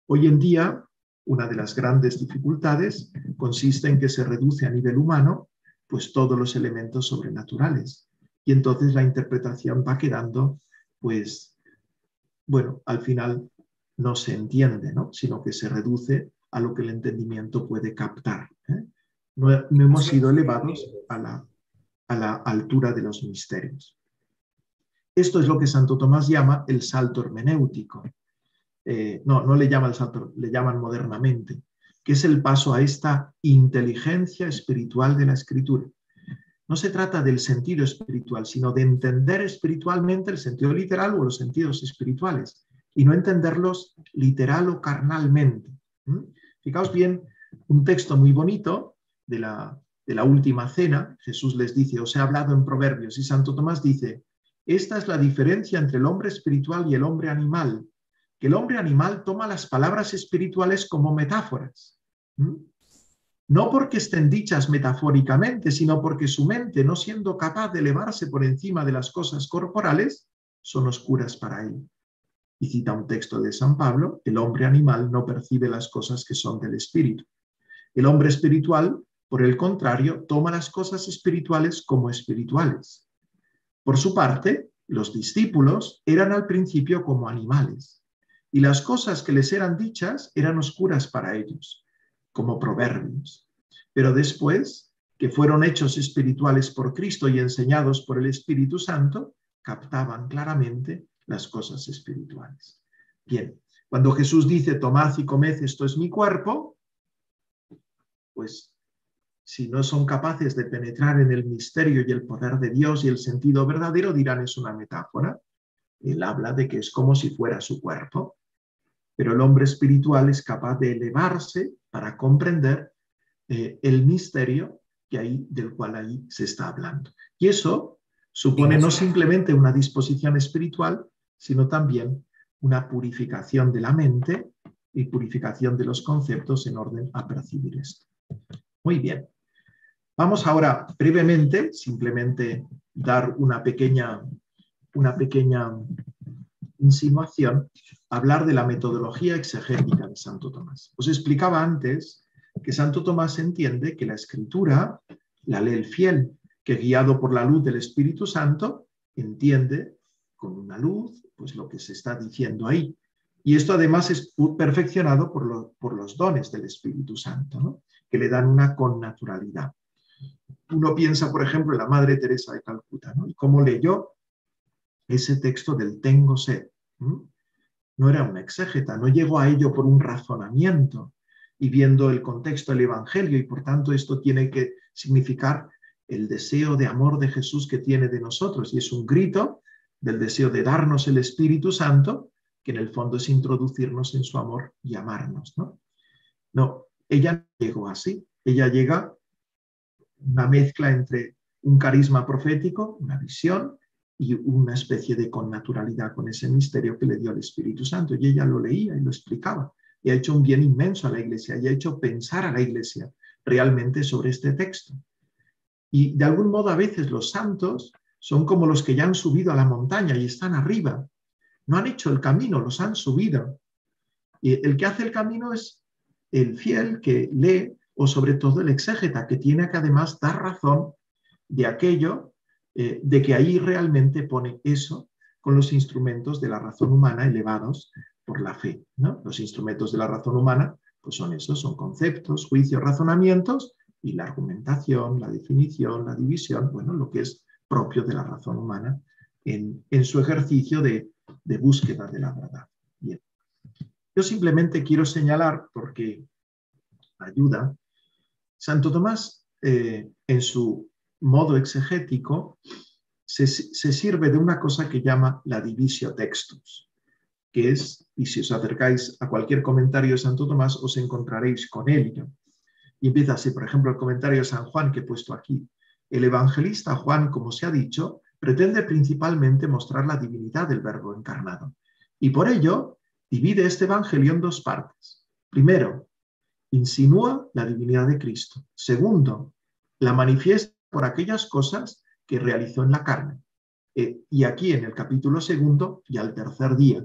Hoy en día una de las grandes dificultades consiste en que se reduce a nivel humano pues todos los elementos sobrenaturales y entonces la interpretación va quedando, pues, bueno, al final no se entiende, ¿no? sino que se reduce a lo que el entendimiento puede captar. ¿eh? No, hemos sido elevados a la, a la altura de los misterios. Esto es lo que Santo Tomás llama el salto hermenéutico. Eh, no, no le llaman el salto, le llaman modernamente, que es el paso a esta inteligencia espiritual de la escritura. No se trata del sentido espiritual, sino de entender espiritualmente el sentido literal o los sentidos espirituales y no entenderlos literal o carnalmente. Fijaos bien, un texto muy bonito de la, última cena, Jesús les dice, os he hablado en proverbios, y Santo Tomás dice, esta es la diferencia entre el hombre espiritual y el hombre animal, que el hombre animal toma las palabras espirituales como metáforas no porque estén dichas metafóricamente, sino porque su mente, no siendo capaz de elevarse por encima de las cosas corporales, son oscuras para él. Y cita un texto de San Pablo, el hombre animal no percibe las cosas que son del espíritu. El hombre espiritual, por el contrario, toma las cosas espirituales como espirituales. Por su parte, los discípulos eran al principio como animales, y las cosas que les eran dichas eran oscuras para ellos como proverbios. Pero después, que fueron hechos espirituales por Cristo y enseñados por el Espíritu Santo, captaban claramente las cosas espirituales. Bien, cuando Jesús dice, tomad y comed, esto es mi cuerpo, pues si no son capaces de penetrar en el misterio y el poder de Dios y el sentido verdadero, dirán es una metáfora. Él habla de que es como si fuera su cuerpo, pero el hombre espiritual es capaz de elevarse para comprender eh, el misterio que hay, del cual ahí se está hablando. Y eso supone no simplemente una disposición espiritual, sino también una purificación de la mente y purificación de los conceptos en orden a percibir esto. Muy bien. Vamos ahora brevemente, simplemente dar una pequeña, una pequeña insinuación, hablar de la metodología exegética de Santo Tomás. Os explicaba antes que Santo Tomás entiende que la escritura la lee el fiel, que guiado por la luz del Espíritu Santo, entiende con una luz pues lo que se está diciendo ahí. Y esto además es perfeccionado por, por los dones del Espíritu Santo, que le dan una connaturalidad. Uno piensa, por ejemplo, en la Madre Teresa de Calcuta, ¿no? Y cómo leyó ese texto del tengo sed. No era una exégeta, no llegó a ello por un razonamiento y viendo el contexto del Evangelio, y por tanto esto tiene que significar el deseo de amor de Jesús que tiene de nosotros, y es un grito del deseo de darnos el Espíritu Santo, que en el fondo es introducirnos en su amor y amarnos. No, no ella llegó así, ella llega una mezcla entre un carisma profético, una visión, y una especie de connaturalidad con ese misterio que le dio el Espíritu Santo. Y ella lo leía y lo explicaba. Y ha hecho un bien inmenso a la iglesia y ha hecho pensar a la iglesia realmente sobre este texto. Y de algún modo a veces los santos son como los que ya han subido a la montaña y están arriba. No han hecho el camino, los han subido. Y el que hace el camino es el fiel que lee o sobre todo el exégeta, que tiene que además dar razón de aquello eh, de que ahí realmente pone eso con los instrumentos de la razón humana elevados por la fe. Los instrumentos de la razón humana pues son esos, son conceptos, juicios, razonamientos y la argumentación, la definición, la división, bueno, lo que es propio de la razón humana en, su ejercicio de, búsqueda de la verdad. Bien. Yo simplemente quiero señalar, porque ayuda, Santo Tomás eh, en su modo exegético, se, sirve de una cosa que llama la divisio textus, que es, y si os acercáis a cualquier comentario de Santo Tomás, os encontraréis con él. Y empieza así, por ejemplo, el comentario de San Juan que he puesto aquí. El evangelista Juan, como se ha dicho, pretende principalmente mostrar la divinidad del Verbo encarnado. Y por ello divide este evangelio en dos partes. Primero, insinúa la divinidad de Cristo. Segundo, la manifiesta por aquellas cosas que realizó en la carne. Eh, y aquí en el capítulo segundo y al tercer día.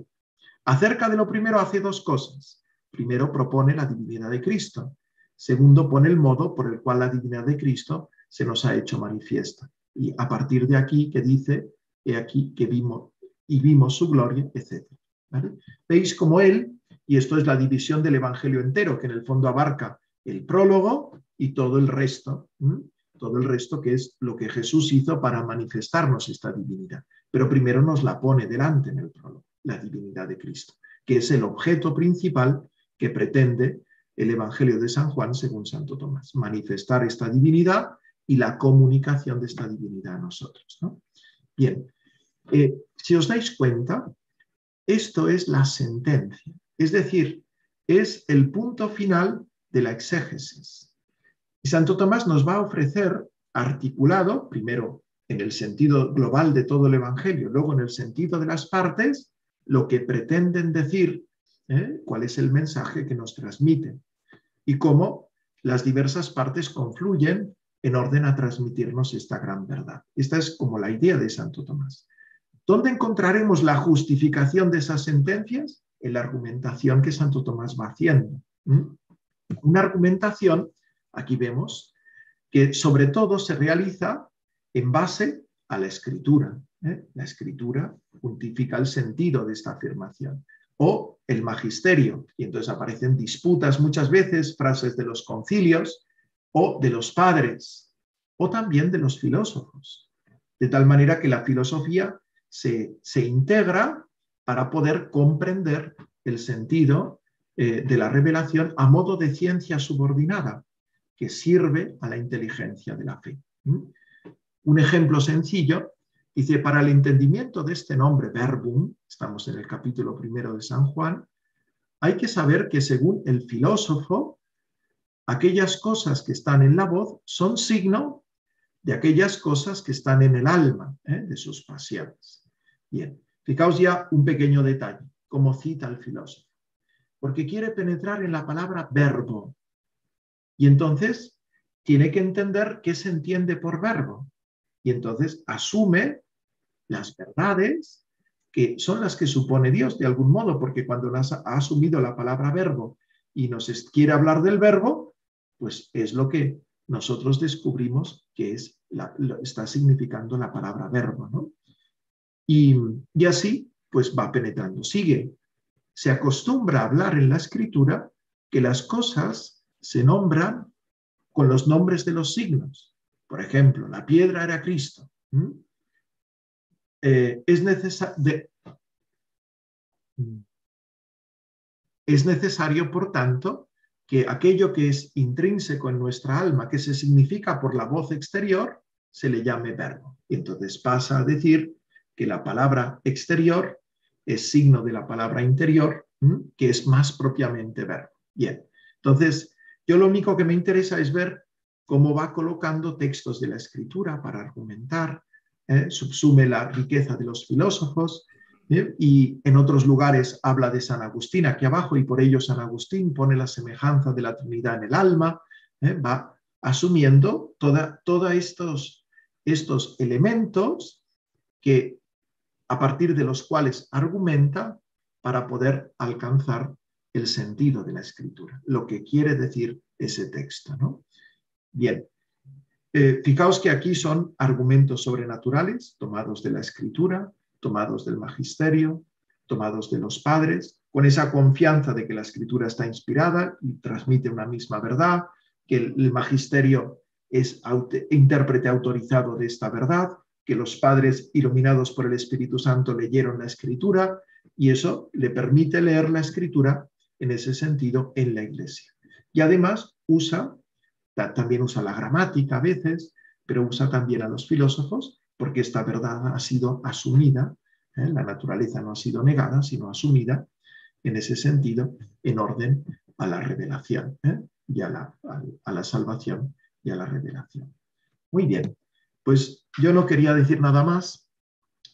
Acerca de lo primero hace dos cosas. Primero propone la divinidad de Cristo. Segundo pone el modo por el cual la divinidad de Cristo se nos ha hecho manifiesta. Y a partir de aquí que dice, he aquí que vimos y vimos su gloria, etc. Veis como él, y esto es la división del Evangelio entero, que en el fondo abarca el prólogo y todo el resto, todo el resto que es lo que Jesús hizo para manifestarnos esta divinidad. Pero primero nos la pone delante en el prólogo, la divinidad de Cristo, que es el objeto principal que pretende el Evangelio de San Juan según Santo Tomás, manifestar esta divinidad y la comunicación de esta divinidad a nosotros. Bien, eh, si os dais cuenta, esto es la sentencia, es decir, es el punto final de la exégesis. Y Santo Tomás nos va a ofrecer articulado, primero en el sentido global de todo el Evangelio, luego en el sentido de las partes, lo que pretenden decir, ¿eh? cuál es el mensaje que nos transmiten y cómo las diversas partes confluyen en orden a transmitirnos esta gran verdad. Esta es como la idea de Santo Tomás. ¿Dónde encontraremos la justificación de esas sentencias? En la argumentación que Santo Tomás va haciendo. Una argumentación Aquí vemos que sobre todo se realiza en base a la escritura. ¿eh? La escritura justifica el sentido de esta afirmación. O el magisterio, y entonces aparecen disputas muchas veces, frases de los concilios, o de los padres, o también de los filósofos. De tal manera que la filosofía se, integra para poder comprender el sentido eh, de la revelación a modo de ciencia subordinada que sirve a la inteligencia de la fe. Un ejemplo sencillo, dice, para el entendimiento de este nombre, verbum, estamos en el capítulo primero de San Juan, hay que saber que según el filósofo, aquellas cosas que están en la voz son signo de aquellas cosas que están en el alma, ¿eh? de sus pasiones. Bien, fijaos ya un pequeño detalle, como cita el filósofo, porque quiere penetrar en la palabra verbo, y entonces tiene que entender qué se entiende por verbo. Y entonces asume las verdades que son las que supone Dios de algún modo, porque cuando ha asumido la palabra verbo y nos quiere hablar del verbo, pues es lo que nosotros descubrimos que es está significando la palabra verbo. ¿no? Y, y así, pues va penetrando. Sigue. Se acostumbra a hablar en la escritura que las cosas se nombran con los nombres de los signos. por ejemplo, la piedra era Cristo, eh, es, es necesario, por tanto, que aquello que es intrínseco en nuestra alma, que se significa por la voz exterior, se le llame verbo. Y entonces pasa a decir que la palabra exterior es signo de la palabra interior, que es más propiamente verbo. Bien, entonces yo lo único que me interesa es ver cómo va colocando textos de la escritura para argumentar, ¿eh? subsume la riqueza de los filósofos ¿eh? y en otros lugares habla de San Agustín aquí abajo y por ello San Agustín pone la semejanza de la Trinidad en el alma, ¿eh? va asumiendo todos estos, estos elementos que a partir de los cuales argumenta para poder alcanzar el sentido de la escritura, lo que quiere decir ese texto. ¿no? Bien, eh, fijaos que aquí son argumentos sobrenaturales tomados de la escritura, tomados del magisterio, tomados de los padres, con esa confianza de que la escritura está inspirada y transmite una misma verdad, que el, magisterio es intérprete autorizado de esta verdad, que los padres iluminados por el Espíritu Santo leyeron la escritura y eso le permite leer la escritura en ese sentido en la iglesia. Y además usa también usa la gramática a veces, pero usa también a los filósofos porque esta verdad ha sido asumida, ¿eh? la naturaleza no ha sido negada, sino asumida en ese sentido en orden a la revelación ¿eh? y a la, a la salvación y a la revelación. Muy bien, pues yo no quería decir nada más,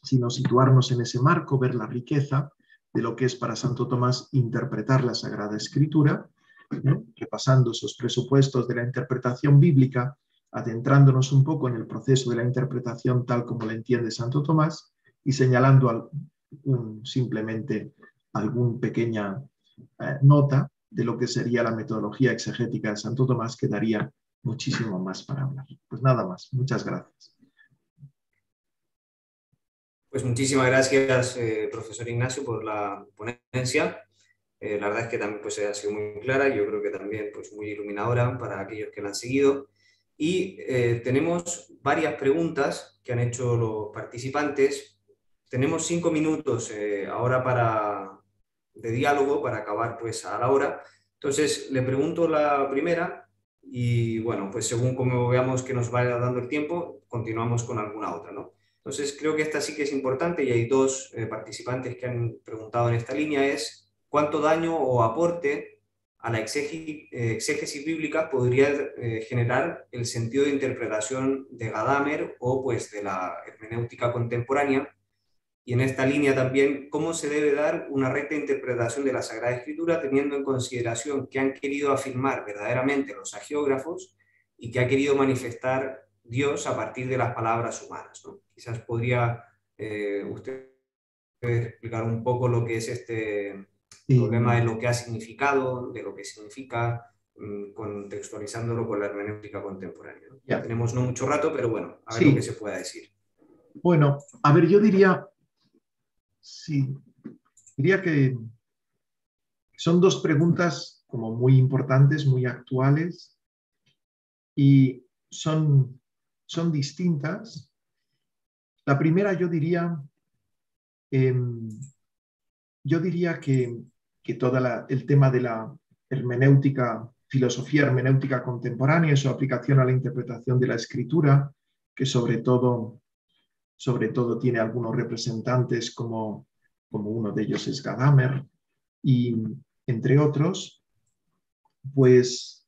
sino situarnos en ese marco, ver la riqueza de lo que es para Santo Tomás interpretar la Sagrada Escritura repasando esos presupuestos de la interpretación bíblica, adentrándonos un poco en el proceso de la interpretación tal como la entiende Santo Tomás y señalando simplemente alguna pequeña eh, nota de lo que sería la metodología exegética de Santo Tomás, que daría muchísimo más para hablar. Pues nada más, muchas gracias. Pues muchísimas gracias, eh, profesor Ignacio, por la ponencia. Eh, la verdad es que también pues, ha sido muy clara y yo creo que también pues, muy iluminadora para aquellos que la han seguido. Y eh, tenemos varias preguntas que han hecho los participantes. Tenemos cinco minutos ahora para, de diálogo para acabar pues, a la hora. Entonces, le pregunto la primera y bueno, pues según como veamos que nos vaya dando el tiempo, continuamos con alguna otra, ¿no? Entonces, creo que esta sí que es importante y hay dos participantes que han preguntado en esta línea, es cuánto daño o aporte a la eh, exégesis, bíblica podría eh, generar el sentido de interpretación de Gadamer o pues de la hermenéutica contemporánea. Y en esta línea también, cómo se debe dar una recta interpretación de la Sagrada Escritura teniendo en consideración que han querido afirmar verdaderamente los agiógrafos y que ha querido manifestar Dios a partir de las palabras humanas. Quizás podría eh, usted explicar un poco lo que es este, problema de lo que ha significado, de lo que significa, mm, contextualizándolo con la hermenéutica contemporánea. Ya tenemos no mucho rato, pero bueno, a ver lo que se pueda decir. Bueno, a ver, yo diría, sí, diría que son dos preguntas como muy importantes, muy actuales y son, son distintas. La primera yo diría, em, yo diría que que todo el tema de la hermenéutica, filosofía hermenéutica contemporánea y su aplicación a la interpretación de la escritura, que sobre todo, sobre todo tiene algunos representantes como, como uno de ellos es Gadamer, y entre otros, pues,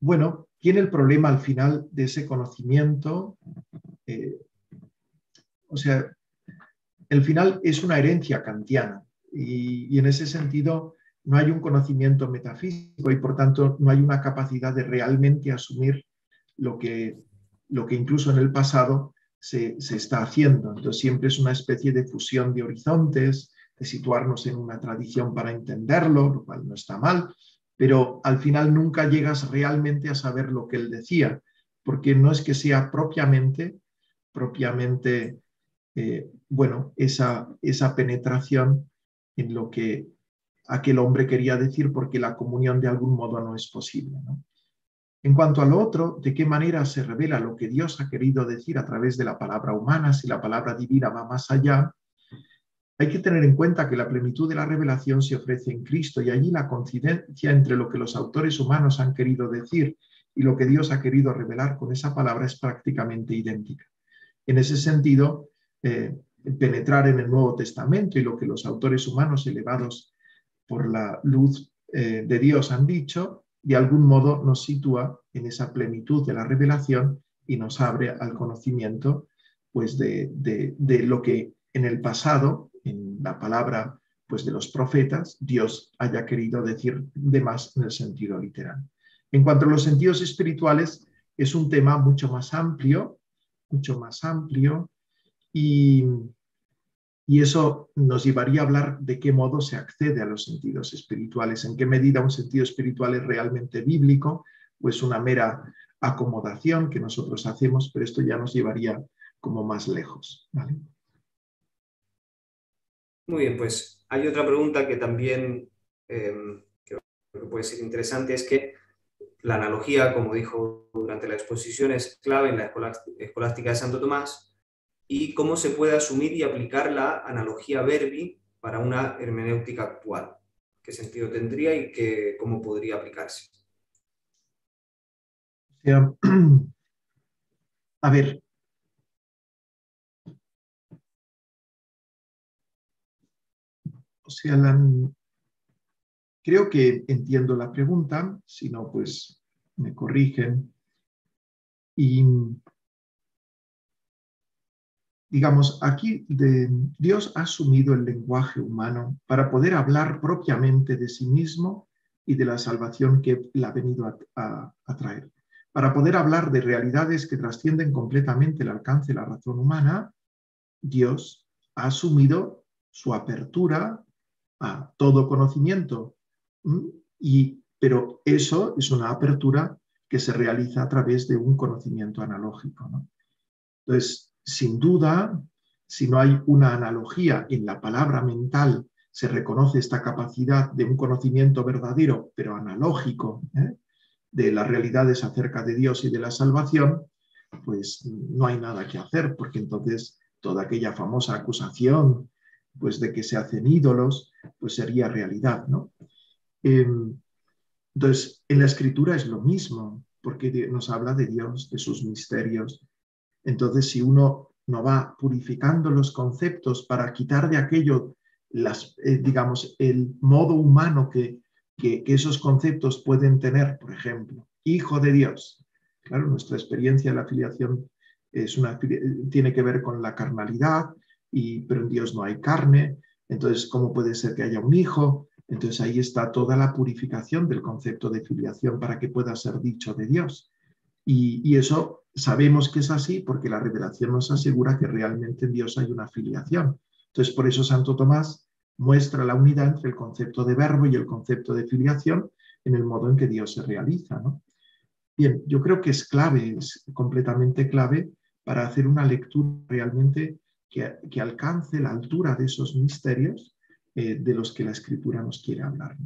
bueno, tiene el problema al final de ese conocimiento, eh, o sea, el final es una herencia kantiana, y, en ese sentido no hay un conocimiento metafísico y por tanto no hay una capacidad de realmente asumir lo que, lo que incluso en el pasado se, está haciendo. Entonces siempre es una especie de fusión de horizontes, de situarnos en una tradición para entenderlo, lo cual no está mal, pero al final nunca llegas realmente a saber lo que él decía, porque no es que sea propiamente, propiamente, eh, bueno, esa, esa penetración en lo que aquel hombre quería decir porque la comunión de algún modo no es posible. En cuanto a lo otro, de qué manera se revela lo que Dios ha querido decir a través de la palabra humana, si la palabra divina va más allá, hay que tener en cuenta que la plenitud de la revelación se ofrece en Cristo y allí la coincidencia entre lo que los autores humanos han querido decir y lo que Dios ha querido revelar con esa palabra es prácticamente idéntica. En ese sentido, eh, penetrar en el Nuevo Testamento y lo que los autores humanos elevados por la luz eh, de Dios han dicho, de algún modo nos sitúa en esa plenitud de la revelación y nos abre al conocimiento pues de, de, lo que en el pasado, en la palabra pues de los profetas, Dios haya querido decir de más en el sentido literal. En cuanto a los sentidos espirituales, es un tema mucho más amplio, mucho más amplio, y, y eso nos llevaría a hablar de qué modo se accede a los sentidos espirituales, en qué medida un sentido espiritual es realmente bíblico o es una mera acomodación que nosotros hacemos, pero esto ya nos llevaría como más lejos. Muy bien, pues hay otra pregunta que también eh, puede ser interesante, es que la analogía, como dijo durante la exposición, es clave en la escolástica de Santo Tomás, y cómo se puede asumir y aplicar la analogía verbi para una hermenéutica actual. ¿Qué sentido tendría y qué, cómo podría aplicarse? a ver, creo que entiendo la pregunta, si no, pues me corrigen. Y digamos, aquí Dios ha asumido el lenguaje humano para poder hablar propiamente de sí mismo y de la salvación que le ha venido a, traer. Para poder hablar de realidades que trascienden completamente el alcance de la razón humana, Dios ha asumido su apertura a todo conocimiento. Y, pero eso es una apertura que se realiza a través de un conocimiento analógico. Entonces, sin duda, si no hay una analogía en la palabra mental, se reconoce esta capacidad de un conocimiento verdadero, pero analógico, ¿eh? de las realidades acerca de Dios y de la salvación, pues no hay nada que hacer, porque entonces toda aquella famosa acusación pues de que se hacen ídolos, pues sería realidad, ¿no? Em, entonces, en la escritura es lo mismo, porque nos habla de Dios, de sus misterios, entonces, si uno no va purificando los conceptos para quitar de aquello, las, eh, digamos, el modo humano que, que, esos conceptos pueden tener, por ejemplo, hijo de Dios. Claro, nuestra experiencia de la filiación es una, tiene que ver con la carnalidad, y, pero en Dios no hay carne. Entonces, ¿cómo puede ser que haya un hijo? Entonces ahí está toda la purificación del concepto de filiación para que pueda ser dicho de Dios. Y, eso sabemos que es así porque la revelación nos asegura que realmente en Dios hay una filiación. Entonces, por eso Santo Tomás muestra la unidad entre el concepto de verbo y el concepto de filiación en el modo en que Dios se realiza. Bien, yo creo que es clave, es completamente clave para hacer una lectura realmente que, alcance la altura de esos misterios eh, de los que la escritura nos quiere hablar.